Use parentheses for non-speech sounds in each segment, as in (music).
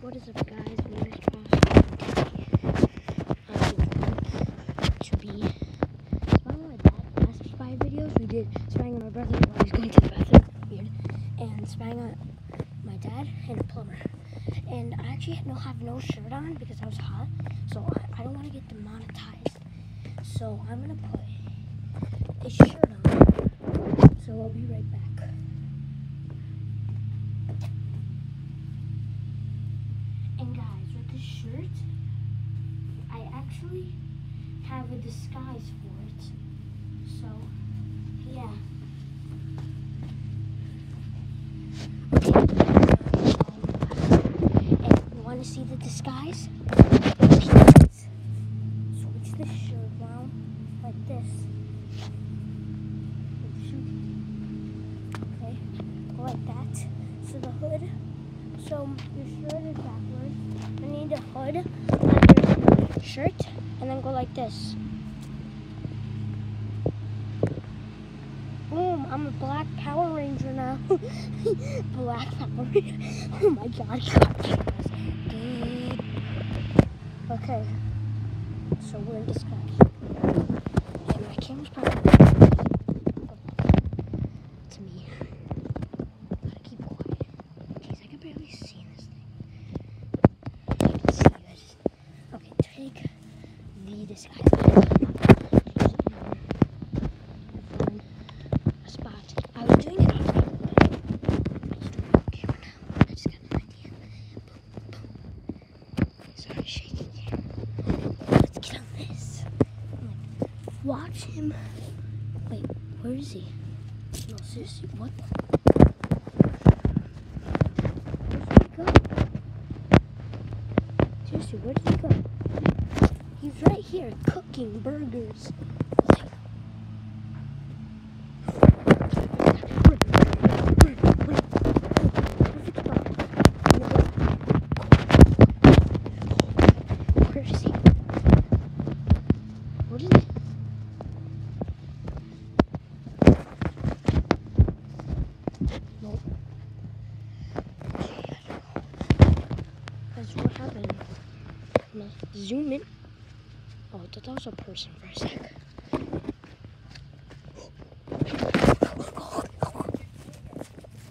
What is up, guys? I want um, to be spying on my dad. Last spy videos we did spying on my brother while he's going to the bathroom, weird, and spying on my dad and a plumber. And I actually had no have no shirt on because I was hot, so I, I don't want to get demonetized. So I'm gonna put a shirt on. So I'll be right back. And guys, with this shirt, I actually have a disguise for it. So, yeah. And you want to see the disguise? Switch the shirt around like this. Okay, like that. So the hood so your shirt is backwards. I need a hood your shirt and then go like this. Boom, I'm a black Power Ranger now. (laughs) black Power Ranger. Oh my god. Okay, so we're in disguise. And my camera's probably to me. Gotta keep quiet. Jeez, I can barely see this thing. I can see you guys. Okay, take the disguise. A spot. I was doing it on I just don't have a camera now. I just got an idea. Boom, boom. Sorry, shaking here. Let's get on this. Like, watch him. Wait, where is he? No, seriously, what the? Where did he go? Seriously, where did he go? He's right here cooking burgers. Zoom in. Oh, that was a person for a sec.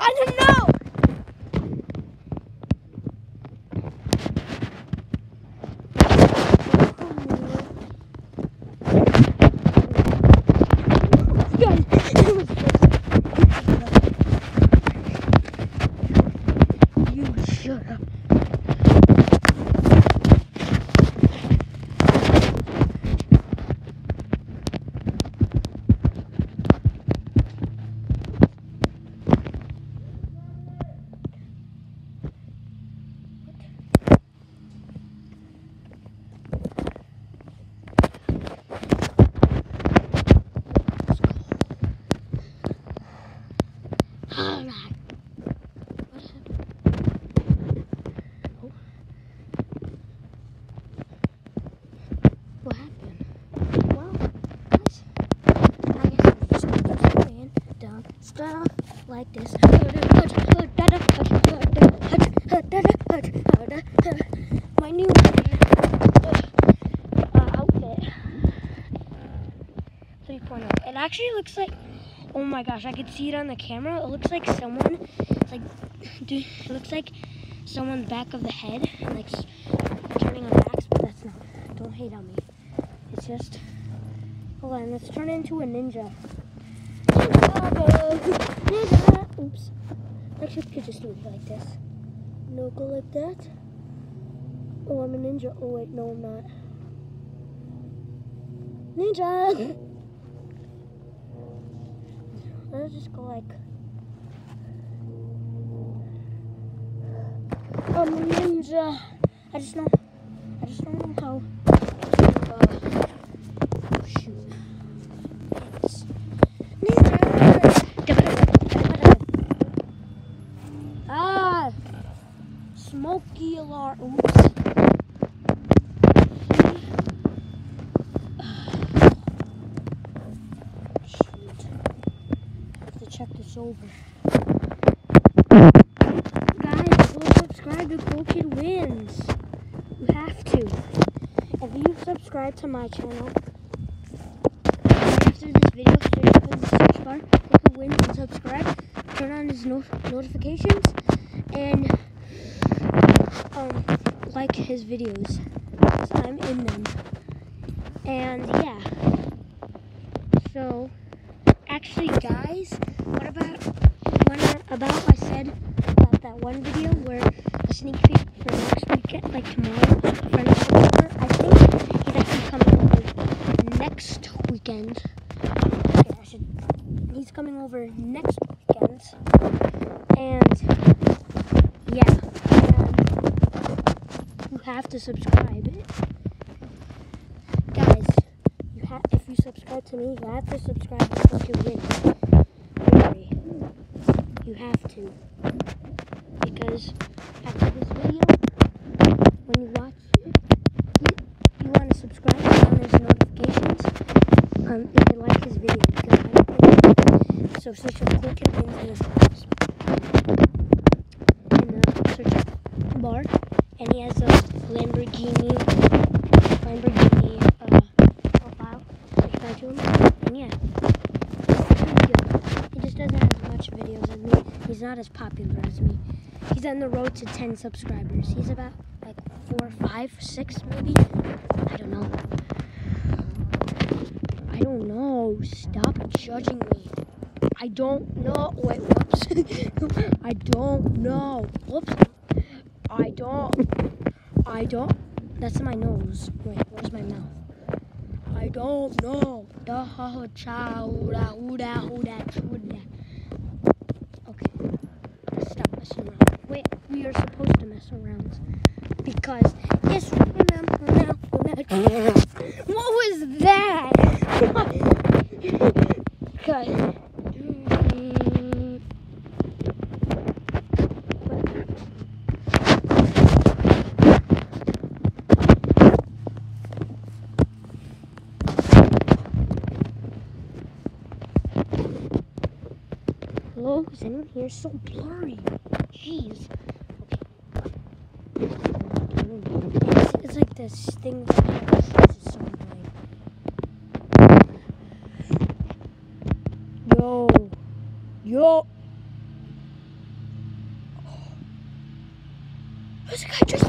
I don't know. Guys, it was You shut up. Alright. What happened? Oh. What happened? Well, guys, I guess I'm just gonna keep laying down stuff like this. My new uh, outfit. 3.0. It actually looks like Oh my gosh, I could see it on the camera. It looks like someone, like, dude, it looks like someone's back of the head, like turning on backs, but that's not. Don't hate on me. It's just, hold on, let's turn into a ninja. Ninja! (laughs) Oops. Actually, we could just do it like this. No, go like that. Oh, I'm a ninja. Oh, wait, no, I'm not. Ninja! (laughs) Let's just go like. A ninja. I just know. I just don't know how. Uh, oh. Ah, smoky alarm. Oops. This over. Guys, go subscribe to cool kid wins. You have to. If you subscribe to my channel, after this video, search for the search bar, click the win and subscribe. Turn on his no- notifications and um, like his videos. I'm in them. And yeah. So, actually, guys, what about when I, about I said about that one video where a sneak peek for next weekend, like tomorrow, mine. I think he's actually coming over next weekend. Okay, I should. He's coming over next weekend, and yeah, you have to subscribe. Guys, you have if you subscribe to me, you have to subscribe to Win. Really. You have to. Because after this video, when you watch it, you, want to subscribe and on his notifications. Um, if you like his video, because I don't think so. Search up Cool Kid Wins in the, in the search bar, and he has a Lamborghini, Lamborghini uh, profile. Subscribe to him, and yeah, pretty good. He just doesn't have much videos as me. He's not as popular as me. He's on the road to 10 subscribers. He's about like four, five, six, maybe. I don't know. I don't know. Stop judging me. I don't know. Wait, whoops. (laughs) I don't know. Whoops. I don't. I don't. That's my nose. Wait, where's my mouth? I don't know. Da ha ooda chooda. Okay. Stop messing around. Are supposed to mess around. Because yes, (laughs) what was that? Cut. Hello, is anyone here? It's so blurry. Jeez. It's, it's like this thing that happens. This is so annoying. Yo. Yo. A guy dressed